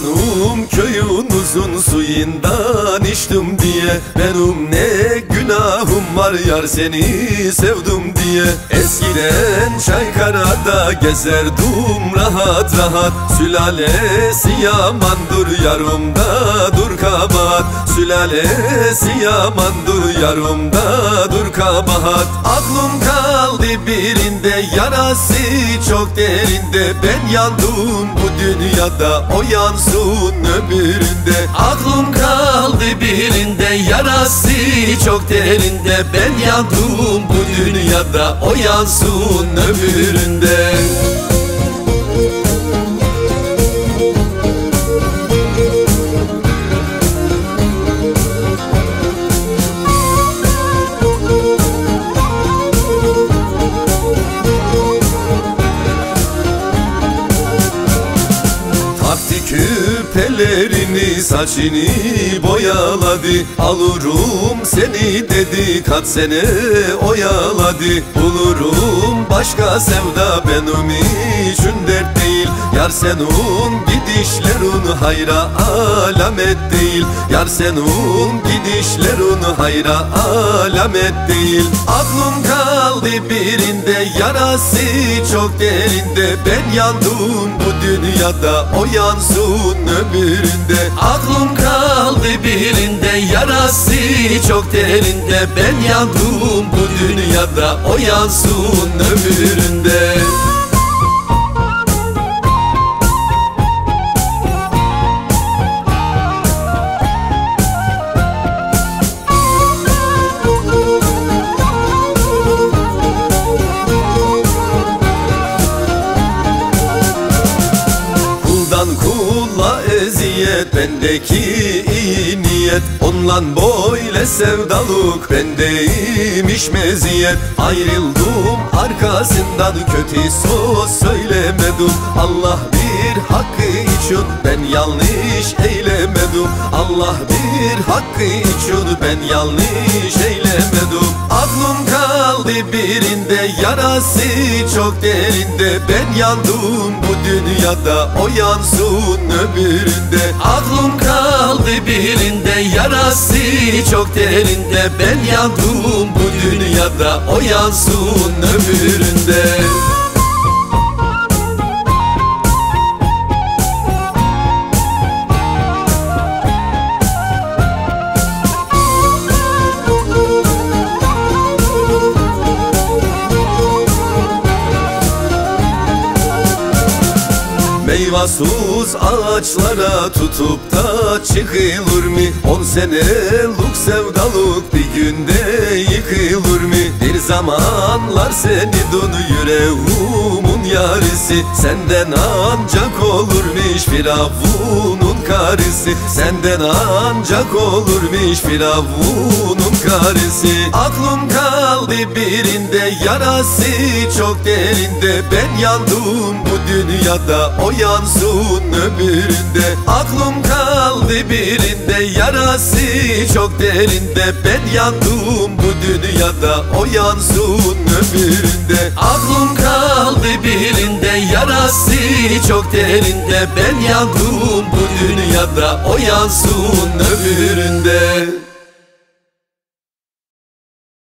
Hanım köyün uzun suyundan içtim diye. Benim ne günahım var yar seni sevdim diye. Eskiden Çaykara'da gezerdim rahat rahat. Sülalesi yamandır yarımda dur kabahat. Sülalesi yamandır yarımda dur kabahat. Aklım kaldı birinde yarası çok derinde. Ben yandım bu dünyada o yansın öbüründe Aklım kaldı birinde yarası çok derinde. Ben yandım bu dünyada o yansın öbüründe küpelerini saçını boyaladı. Alırım seni dedi kat sene oyaladı. Bulurum başka sevda benim için Yar senin gidişlerin hayra alamet değil. Yar senin gidişlerin hayra alamet değil. Aklım kaldı birinde yarası çok derinde. Ben yandım bu dünyada o yansın öbüründe Aklım kaldı birinde yarası çok derinde. Ben yandım bu dünyada o yansın öbüründe bendeki iyi niyet. Onlan böyle sevdalık bendeymiş meziyet. Ayrıldım arkasından kötü söz söylemedim. Allah bir hakkı için ben yanlış eylemedim Allah bir hakkı için ben yanlış eylemedim. Aklım kaldı birinde yarası çok derinde. Ben yandım bu dünyada o yansın öbüründe Aklım kaldı birinde yarası çok derinde. Ben yandım bu dünyada o yansın öbüründe Meyvasız ağaçlara tutup da çıkılır mı? On senelik sevdalık bir günde yıkılır mı? Bir zamanlar seni dön yüreğimin yarisi Senden ancak olurmuş Firavun'un karısı Senden ancak olurmuş Firavun'un karısı Aklım kaldı birinde yarası çok derinde. Ben yandım bu dünyada o yansın öbüründe. Aklım kaldı birinde yarası çok derinde. Ben yandım bu dünyada o yansın öbüründe. Aklım kaldı birinde yarası çok derinde. Ben yandım bu dünyada o yansın öbüründe